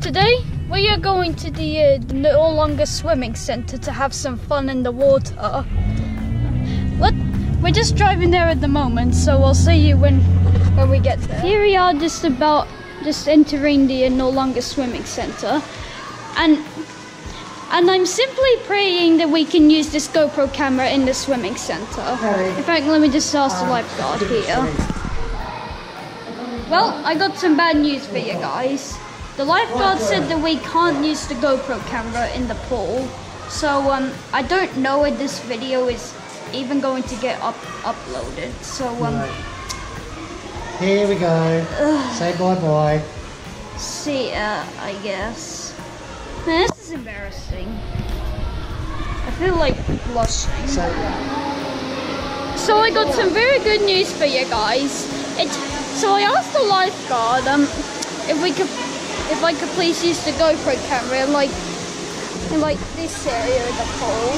Today we are going to the uh, Noarlunga swimming center to have some fun in the water. What? We're just driving there at the moment, so I'll see you when when we get there. Here we are, just about just entering the uh, Noarlunga swimming center, and and I'm simply praying that we can use this GoPro camera in the swimming center. In fact, let me just ask the lifeguard here. Well, I got some bad news for you guys. The lifeguard said that we can't use the GoPro camera in the pool. So um, I don't know if this video is even going to get up uploaded. So um, Here we go. Say bye bye. see ya, I guess. Man, this is embarrassing. I feel like blushing. So, So I got some very good news for you guys. It, so I asked the lifeguard um, if we could, if I could please use the GoPro camera in like, in like this area of the pool.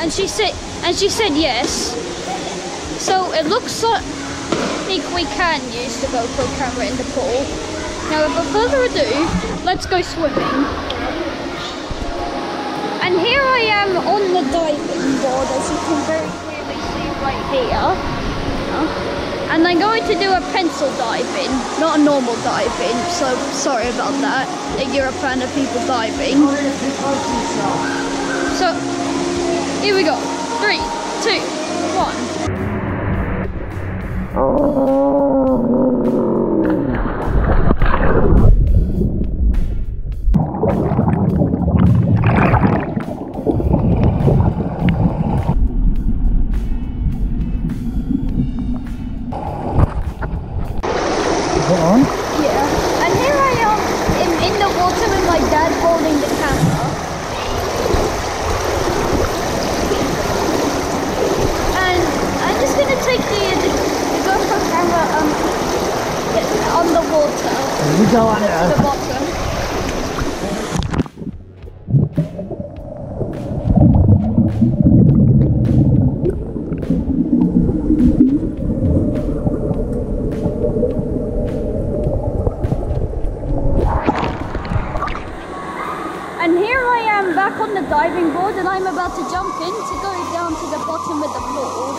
And she said, and she said yes. So it looks like we can use the GoPro camera in the pool. Now, without further ado, let's go swimming. And here I am on the diving board, as you can very clearly see right here. And I'm going to do a pencil diving, not a normal diving, so sorry about that, you're a fan of people diving. So, here we go. Three, two, one. Oh. Yeah. And here I am in, in the water with my dad holding the camera. And I'm just gonna take the, the, the GoPro camera um on the water You go to the under. bottom. I am back on the diving board and I'm about to jump in to go down to the bottom of the pool.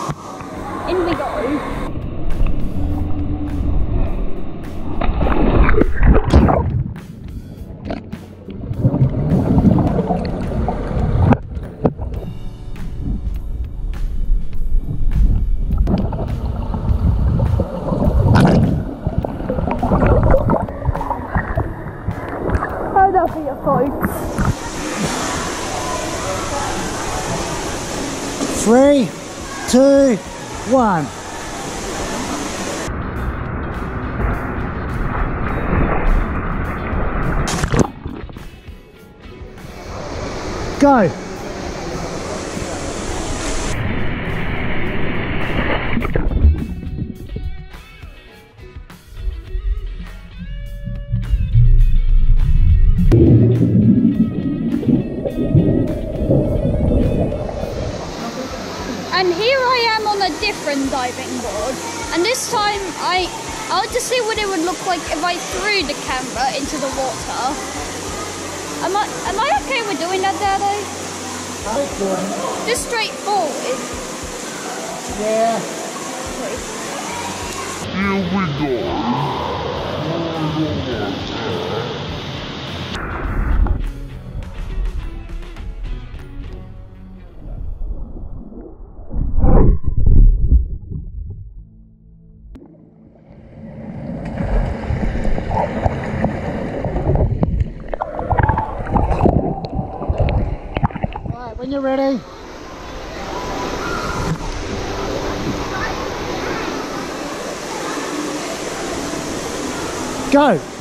In we go. Two, one. Go. Different diving board. And this time I I'll just see what it would look like if I threw the camera into the water. Am I am I okay with doing that, Daddy? Just straight forward. Yeah. Right, when you're ready. Go.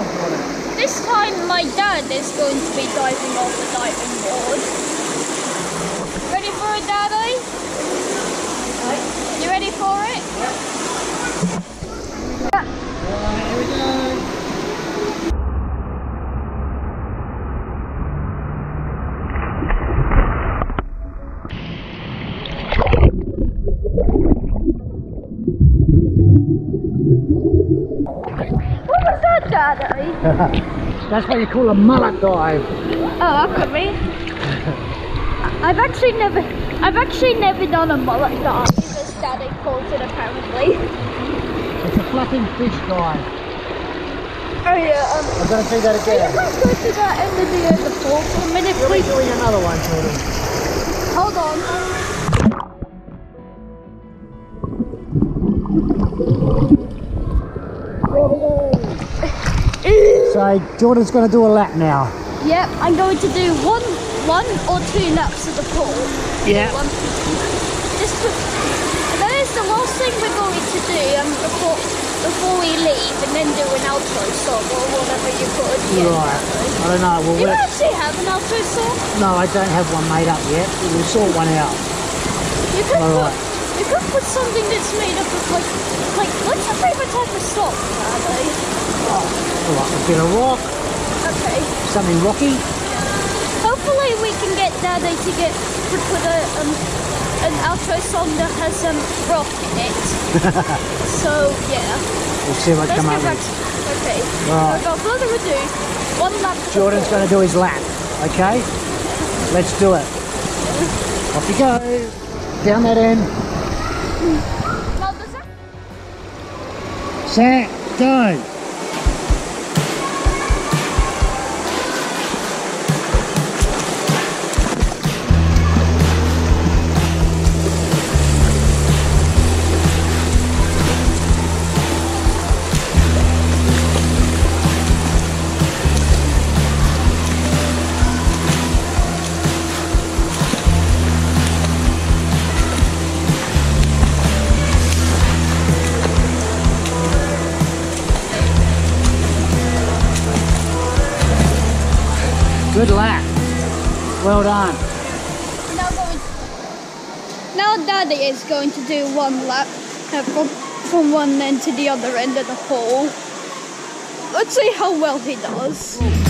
This time my dad is going to be diving off the diving board. Ready for it, Daddy? You ready for it? Yeah. That's what you call a mullet dive. Oh, that could be. I've actually never, I've actually never done a mullet dive, as Daddy calls it apparently. It's a flapping fish dive. Oh yeah, um, I'm going to do that again. can you go to that end of the, the pool for a minute, We'll be doing another one, Jordan. Hold on. So Jordan's going to do a lap now. Yep, I'm going to do one, one or two laps of the pool. Yeah. Just to, that is the last thing we're going to do um, before before we leave, and then do an outro song or whatever you put at the end. Right. I don't know. Well, Do you we're, actually have an outro song? no, I don't have one made up yet. We'll sort one out. You could All put right. You could put something that's made up of like like what's your favorite type of song, Daddy? Right, a bit of rock, Okay. something rocky. Hopefully we can get Daddy to get to put a um an outro song that has some rock in it. so yeah. We'll see what Let's come get up back with. to Okay. Right. Without further ado, one lap Jordan's going to do his lap. Okay. Let's do it. Off you go. Down that end. Now, does that- Set. Go. Now. Now Daddy is going to do one lap uh, from from one end to the other end of the hole. Let's see how well he does.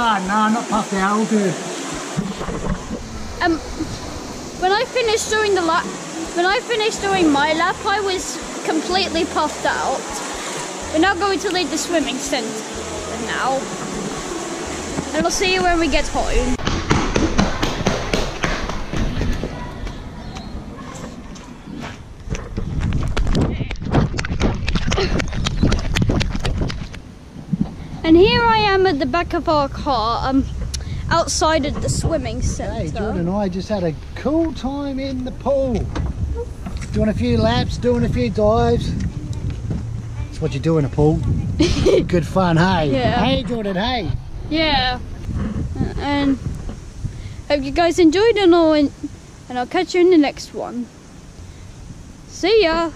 Daddy? No, not out. All good. Um, when I finished doing the lap, when I finished doing my lap, I was completely puffed out. We're now going to leave the swimming centre now, and we'll see you when we get home. And here I am at the back of our car, um, outside of the swimming centre. Hey, Jordan and I just had a cool time in the pool. Doing a few laps, doing a few dives. That's what you do in a pool. Good fun, hey? Yeah. Hey, Jordan, hey. Yeah. And hope you guys enjoyed and all, and and I'll catch you in the next one. See ya.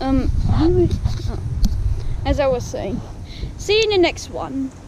Um, how do we- oh, as I was saying, see you in the next one.